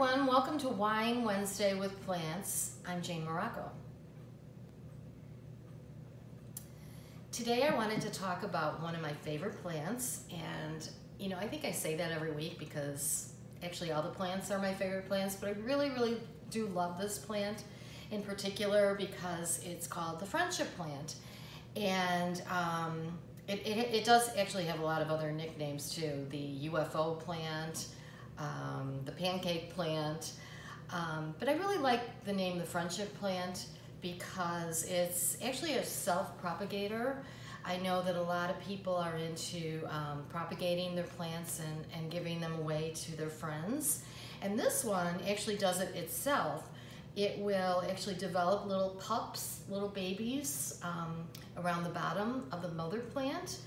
everyone, welcome to Wine Wednesday with Plants. I'm Jane Morocco. Today I wanted to talk about one of my favorite plants and you know I think I say that every week because actually all the plants are my favorite plants but I really really do love this plant in particular because it's called the friendship plant and um, it, it, it does actually have a lot of other nicknames too the UFO plant um, the pancake plant. Um, but I really like the name the friendship plant because it's actually a self-propagator. I know that a lot of people are into um, propagating their plants and, and giving them away to their friends. And this one actually does it itself. It will actually develop little pups, little babies um, around the bottom of the mother plant.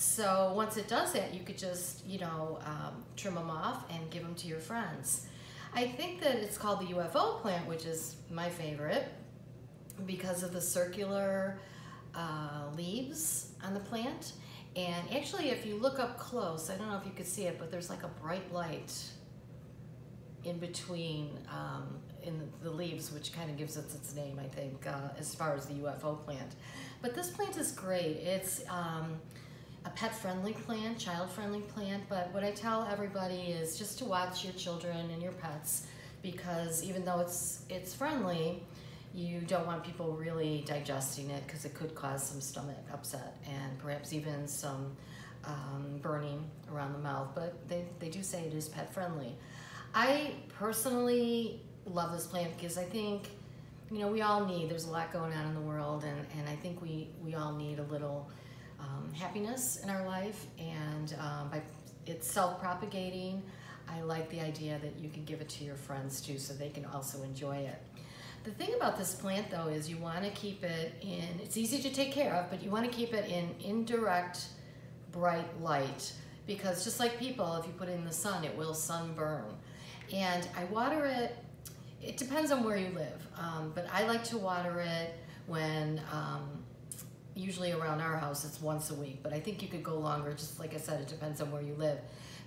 So once it does that, you could just, you know, um, trim them off and give them to your friends. I think that it's called the UFO plant, which is my favorite because of the circular uh, leaves on the plant. And actually, if you look up close, I don't know if you could see it, but there's like a bright light in between um, in the leaves, which kind of gives it its name, I think, uh, as far as the UFO plant. But this plant is great. It's um, a pet-friendly plant, child-friendly plant, but what I tell everybody is just to watch your children and your pets because even though it's it's friendly, you don't want people really digesting it because it could cause some stomach upset and perhaps even some um, burning around the mouth, but they, they do say it is pet friendly. I personally love this plant because I think, you know, we all need, there's a lot going on in the world and, and I think we, we all need a little um, happiness in our life and um, by it's self-propagating. I like the idea that you can give it to your friends too so they can also enjoy it. The thing about this plant though is you want to keep it in, it's easy to take care of, but you want to keep it in indirect bright light because just like people, if you put it in the sun, it will sunburn. And I water it, it depends on where you live, um, but I like to water it when um, usually around our house it's once a week, but I think you could go longer, just like I said, it depends on where you live.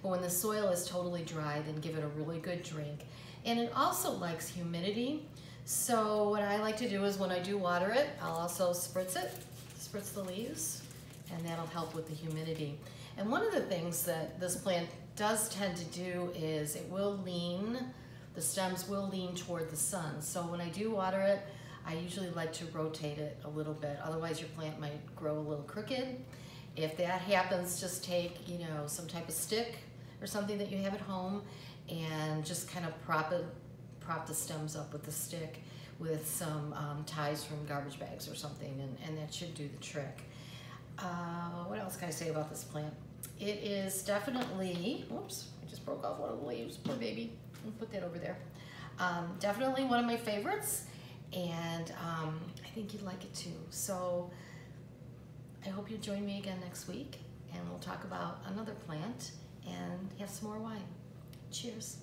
But when the soil is totally dry, then give it a really good drink. And it also likes humidity. So what I like to do is when I do water it, I'll also spritz it, spritz the leaves, and that'll help with the humidity. And one of the things that this plant does tend to do is it will lean, the stems will lean toward the sun. So when I do water it, I usually like to rotate it a little bit, otherwise your plant might grow a little crooked. If that happens, just take, you know, some type of stick or something that you have at home and just kind of prop it, prop the stems up with the stick with some um, ties from garbage bags or something, and, and that should do the trick. Uh, what else can I say about this plant? It is definitely, whoops, I just broke off one of the leaves, poor baby. I'll put that over there. Um, definitely one of my favorites and um, I think you'd like it too. So I hope you join me again next week and we'll talk about another plant and have some more wine. Cheers.